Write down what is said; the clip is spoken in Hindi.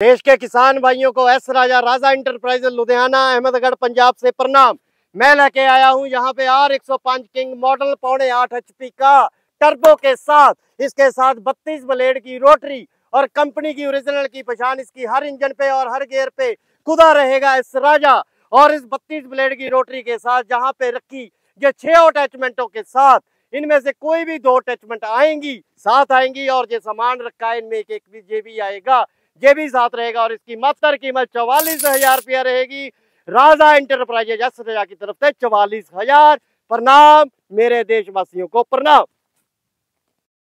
देश के किसान भाइयों को एस राजा राजा इंटरप्राइज लुधियाना, अहमदगढ़, पंजाब से प्रणाम। मैं लेके आया हूँ यहाँ पे आर 105 किंग मॉडल पौने आठ एच का टर्बो के साथ। इसके साथ 32 ब्लेड की रोटरी और कंपनी की ओरिजिनल की पहचान इसकी हर इंजन पे और हर गेयर पे खुदा रहेगा एस राजा। और इस 32 ब्लेड की रोटरी के साथ जहाँ पे रखी ये छह अटैचमेंटों के साथ, इनमें से कोई भी दो अटैचमेंट आएँगी, साथ आएँगी और जो सामान रखा है, इनमें एक एक भी जे भी आएगा। ये भी साथ रहेगा और इसकी मात्र कीमत चौवालीस हज़ार रुपया रहेगी। राजा इंटरप्राइजेज की तरफ़ से चौवालीस हज़ार। प्रणाम, मेरे देशवासियों को प्रणाम।